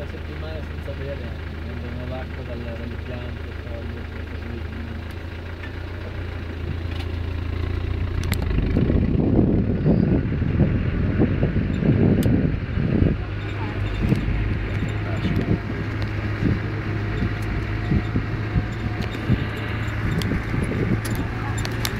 la settimana senza bere neanche, prendono l'acqua dal, dal